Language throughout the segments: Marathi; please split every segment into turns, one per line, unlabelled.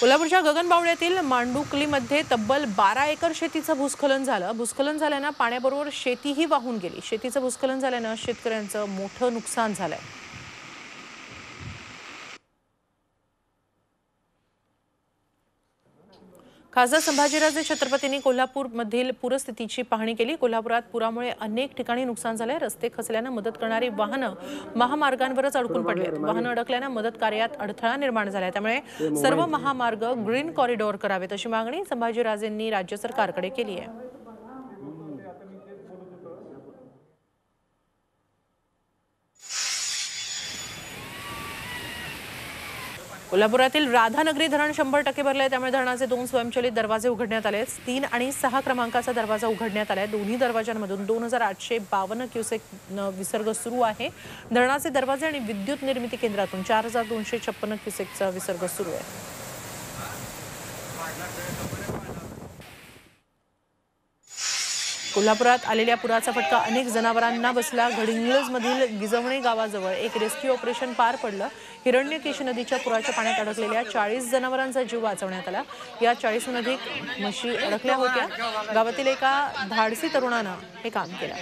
कोल्हापूरच्या गगनबावड्यातील मांडुकलीमध्ये तब्बल बारा एकर शेतीचं भूस्खलन झालं. भूस्खलन झाल्यानं पाण्याबरोबर शेतीही वाहून गेली. शेतीचं भूस्खलन झाल्यानं शेतकऱ्यांचं मोठं नुकसान झालंय. खासदार संभाजीराजे छत्रपतींनी कोल्हापूरमधील पूरस्थितीची पाहणी केली. कोल्हापुरात पुरामुळे अनेक ठिकाणी नुकसान झालंय. रस्ते खचल्यानं मदत करणारी वाहनं महामार्गांवरच अडकून पडली आहेत वाहनं अडकल्यानं मदत कार्यात अडथळा निर्माण झालाय. त्यामुळे सर्व महामार्ग ग्रीन कॉरिडॉर करावेत अशी मागणी संभाजीराजेंनी राज्य सरकारकडे केली आहे कोल्हापुरातील राधानगरी धरण शंभर टक्के भरले आहे. त्यामुळे धरणाचे दोन स्वयंचलित दरवाजे उघडण्यात आले आहेत. तीन आणि सहा क्रमांकाचा दरवाजा उघडण्यात आला आहे दोन्ही दरवाजांमधून दोन हजार आठशे बावन्न क्युसेक विसर्ग सुरू आहे. धरणाचे दरवाजे आणि विद्युत निर्मिती केंद्रातून चार हजार दोनशे छप्पन्न क्युसेकचा विसर्ग सुरू आहे. कोल्हापुरात आलेल्या पुराचा फटका अनेक जनावरांना बसला. गडिंग्लजमधील गिजवणे गावाजवळ एक रेस्क्यू ऑपरेशन पार पडलं. हिरण्यकेश नदीच्या पुराच्या पाण्यात अडकलेल्या चाळीस जनावरांचा जीव वाचवण्यात आला. या चाळीसहून अधिक म्हशी अडकल्या होत्या. गावातील एका धाडसी तरुणानं हे काम केलं.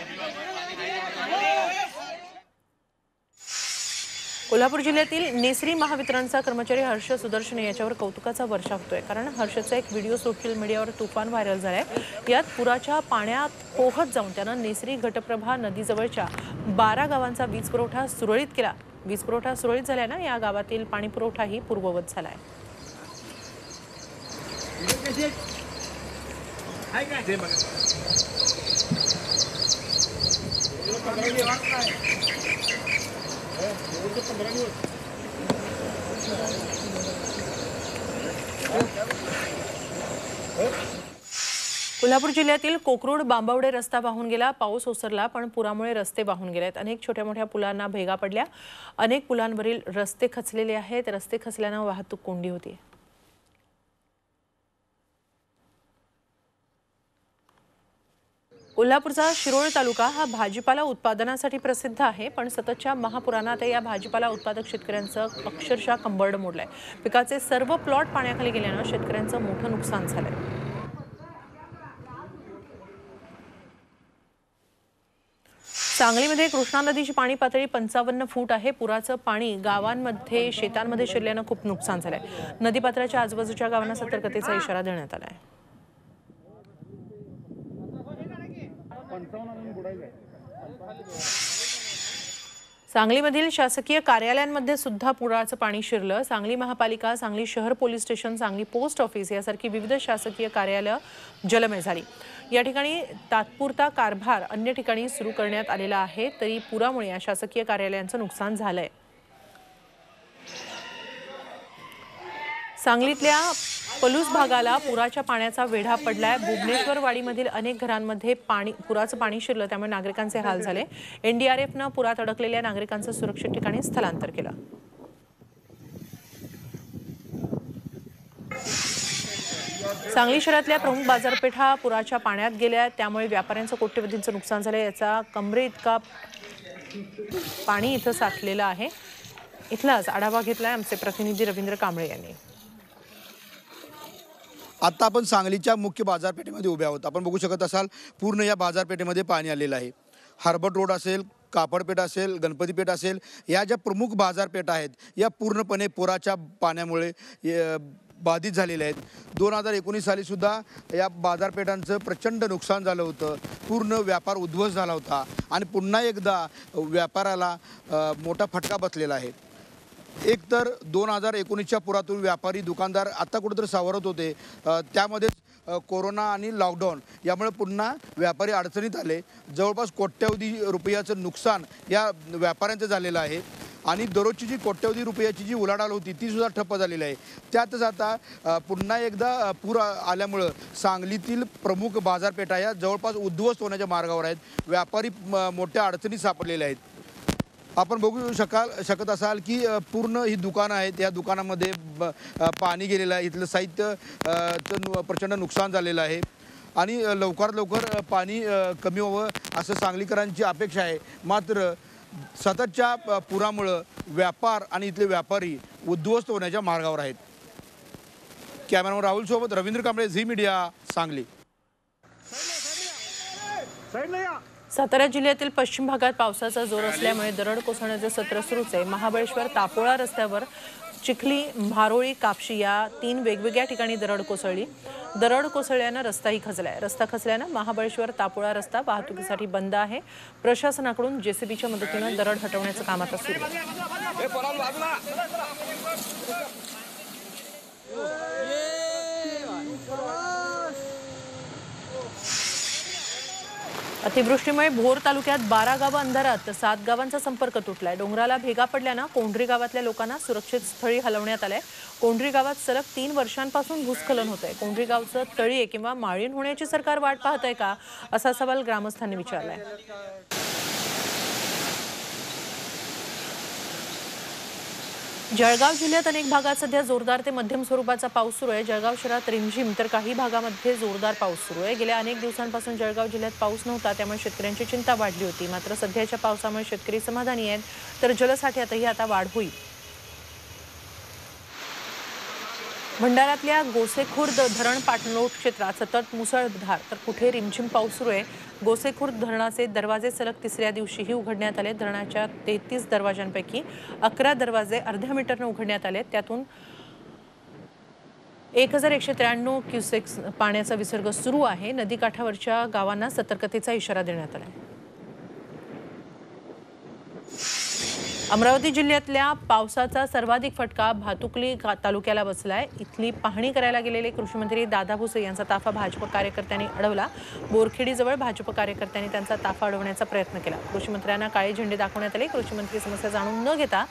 कोल्हापूर जिल्ह्यातील नेसरी महावितरणचा कर्मचारी हर्ष सुदर्शन याच्यावर कौतुकाचा वर्षा होतोय. कारण हर्षचा एक व्हिडिओ सोशल मीडियावर तुफान व्हायरल झालाय. यात पुराच्या पाण्यात पोहत जाऊन त्यानं नेसरी घटप्रभा नदीजवळच्या बारा गावांचा वीज पुरवठा सुरळीत केला. वीज पुरवठा सुरळीत झाल्यानं या गावातील पाणी पुरवठाही पूर्ववत झालाय. कोल्हापूर जिल्ह्यातील कोकरूड बांबवडे रस्ता वाहून गेला. पाऊस ओसरला पण पुरामुळे रस्ते वाहून गेले आहेत अनेक छोट्या मोठ्या पुलांना भेगा पडल्या. अनेक पुलांवरील रस्ते खचलेले आहेत. रस्ते खचल्यानं वाहतूक कोंडी होती कोल्हापूरचा शिरोळ तालुका हा भाजीपाला उत्पादनासाठी प्रसिद्ध आहे पण सततच्या महापुराणात या भाजीपाला उत्पादक शेतकऱ्यांचं अक्षरशः कंबरड मोडलंय. पिकाचे सर्व प्लॉट पाण्याखाली गेल्यानं शेतकऱ्यांचं मोठं नुकसान झालंय. सांगलीमध्ये कृष्णा नदीची पाणी पातळी पंचावन्न फूट आहे. पुराचं पाणी गावांमध्ये शेतांमध्ये शिरल्यानं खूप नुकसान झालंय. नदीपात्राच्या आजूबाजूच्या गावांना सतर्कतेचा इशारा देण्यात आलाय. सांगलीमधील शासकीय कार्यालयांमध्ये सुद्धा पुराचं पाणी शिरलं. सांगली महापालिका सांगली शहर police station Sangli post office यासारखी विविध शासकीय कार्यालय जलमय झाली. या ठिकाणी तात्पुरता कारभार अन्य ठिकाणी सुरू करण्यात आलेला आहे तरी पुरामुळे या शासकीय कार्यालयांचं नुकसान झालंय. सांगलीतल्या पलूस भागाला पुराच्या पाण्याचा वेढा पडलाय. भुवनेश्वर वाडीमधील अनेक घरांमध्ये पाणी पुराचं पाणी शिरलं त्यामुळे नागरिकांचे हाल झाले. एनडीआरएफनं पुरात अडकलेल्या नागरिकांचं सुरक्षित ठिकाणी स्थलांतर केलं. सांगली शहरातल्या प्रमुख बाजारपेठा पुराच्या पाण्यात गेल्या. त्यामुळे व्यापाऱ्यांचं कोट्यवधींचं नुकसान झालं. याचा कमरे इतका पाणी इथं साठलेलं आहे. इथलाच आढावा घेतलाय आमचे प्रतिनिधी रवींद्र कांबळे यांनी.
आत्ता आपण सांगलीच्या मुख्य बाजारपेठेमध्ये उभे आहोत. आपण बघू शकत असाल पूर्ण या बाजारपेठेमध्ये पाणी आलेलं आहे. हार्बर रोड असेल कापडपेठ असेल गणपतीपेठ असेल या ज्या प्रमुख बाजारपेठा आहेत या पूर्णपणे पुराच्या पाण्यामुळे बाधित झालेल्या आहेत. दोन हजार एकोणीस सालीसुद्धा या बाजारपेठांचं प्रचंड नुकसान झालं होतं. पूर्ण व्यापार उद्ध्वस्त झाला होता. आणि पुन्हा एकदा व्यापाराला मोठा फटका बसलेला आहे. एक तर दोन हजार एकोणीसच्या पुरातून व्यापारी दुकानदार आत्ता कुठेतरी सावरत होते. त्यामध्येच कोरोना आणि लॉकडाऊन यामुळे पुन्हा व्यापारी अडचणीत आले. जवळपास कोट्यवधी रुपयाचं नुकसान या व्यापाऱ्यांचं झालेलं आहे. आणि दररोजची जी कोट्यवधी रुपयाची जी उलाढाल होती ती सुद्धा ठप्प झालेली आहे. त्यातच आता पुन्हा एकदा पूर आल्यामुळं सांगलीतील प्रमुख बाजारपेठा या जवळपास उद्ध्वस्त होण्याच्या मार्गावर आहेत. व्यापारी म- मोठ्या अडचणीत सापडलेल्या आहेत. आपण बघू शकाल शकत असाल की पूर्ण ही दुकानं आहेत. या दुकानामध्ये ब- पाणी गेलेलं आहे. इथलं साहित्य नु- प्रचंड नुकसान झालेलं आहे. आणि लवकरात लवकर पाणी कमी व्हावं असं सांगलीकरांची अपेक्षा आहे. मात्र सततच्या पुरामुळं व्यापार आणि इथले व्यापारी उद्ध्वस्त होण्याच्या मार्गावर आहेत. कॅमेरामन राहुल सोबत रवींद्र कांबळे झी मीडिया सांगली.
सातारा जिल्ह्यातील पश्चिम भागात पावसाचा जोर असल्यामुळे दरड कोसळण्याचे सत्र सुरूच आहे. महाबळेश्वर तापोळा रस्त्यावर चिखली भारोळी कापशी या तीन वेगवेगळ्या ठिकाणी दरड कोसळली. दरड कोसळल्यानं रस्ताही खचलाय. रस्ता खचल्यानं महाबळेश्वर तापोळा रस्ता वाहतुकीसाठी बंद आहे. प्रशासनाकडून जेसीबीच्या मदतीनं दरड हटवण्याचं काम आता सुरू आहे. अतिवृष्टीमुळे भोर तालुक्यात बारा गावं अंधारात तर सात गावांचा संपर्क तुटलाय. डोंगराला भेगा पडल्यानं कोंढरी गावातल्या लोकांना सुरक्षित स्थळी हलवण्यात आलंय. कोंढरी गावात सलग तीन वर्षांपासून भूस्खलन होत आहे कोंढरी गावचं तळीये किंवा माळीण होण्याची सरकार वाट पाहत आहे का? असा सवाल ग्रामस्थांनी विचारलाय. जळगाव जिल्ह्यात अनेक भागात सध्या जोरदार ते मध्यम स्वरूपाचा पाऊस सुरू आहे. जळगाव शहरात रिमझिम तर काही भागामध्ये जोरदार पाऊस सुरू आहे. गेल्या अनेक दिवसांपासून जळगाव जिल्ह्यात पाऊस नव्हता त्यामुळे शेतकऱ्यांची चिंता वाढली होती. मात्र सध्याच्या पावसामुळे शेतकरी समाधानी आहेत तर जलसाठ्यातही आता वाढ होईल. भंडाऱ्यातल्या गोसेखुर्द धरण पाटणलोट क्षेत्रात सतत मुसळधार. तर कुठे रिमझिम पाऊस सुरू आहे? गोसेखुर्द धरणाचे दरवाजे सलग तिसऱ्या दिवशीही उघडण्यात आले. धरणाच्या तेहतीस दरवाजांपैकी अकरा दरवाजे अर्ध्या मीटरनं उघडण्यात आले. त्यातून एक हजार एकशे त्र्याण्णव क्युसेक्स पाण्याचा विसर्ग सुरू आहे. नदीकाठावरच्या गावांना सतर्कतेचा इशारा देण्यात आला आहे अमरावती जिल्ह्यातल्या पावसाचा सर्वाधिक फटका भातुकली गा- तालुक्याला बसलाय. इथली पाहणी करायला गेलेले कृषीमंत्री दादा भुसे यांचा ताफा भाजप कार्यकर्त्यांनी अडवला. बोरखेडीजवळ भाजप कार्यकर्त्यांनी त्यांचा ताफा अडवण्याचा प्रयत्न केला. कृषीमंत्र्यांना काळे झेंडे दाखवण्यात आले. कृषीमंत्री समस्या जाणून न घेता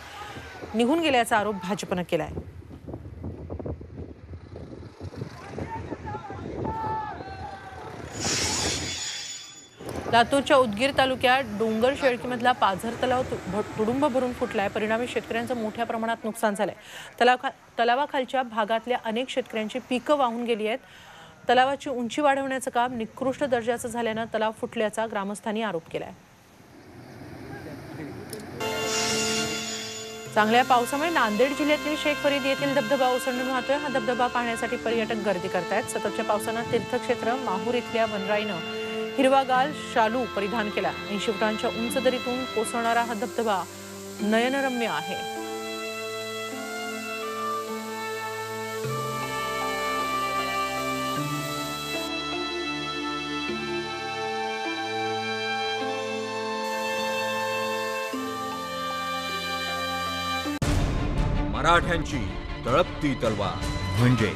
निघून गेल्याचा आरोप भाजपनं केला आहे लातूरच्या उदगीर तालुक्यात डोंगर शेळकीमधला पाझर तलाव तु- तुडुंब भरून फुटलाय. परिणामी शेतकऱ्यांचं मोठ्या प्रमाणात नुकसान झालंय. तलाव तलावाखालच्या भागातल्या अनेक शेतकऱ्यांची पिकं वाहून गेली आहेत. तलावाची उंची वाढवण्याचं काम निकृष्ट दर्जाचं झाल्यानं तलाव फुटल्याचा ग्रामस्थांनी आरोप केलाय. चांगल्या पावसामुळे नांदेड जिल्ह्यातील शेख फरीद येथील धबधबा ओसंडून वाहतोय. हा धबधबा पाहण्यासाठी पर्यटक गर्दी करतायत. सततच्या पावसानं तीर्थक्षेत्र माहूर इथल्या वनराईनं हिरवागाल शालू परिधान केला. ऐंशी फुटांच्या उंच दरीतून कोसळणारा हा धबधबा नयनरम्य आहे.
मराठ्यांची तळपती तलवार म्हणजे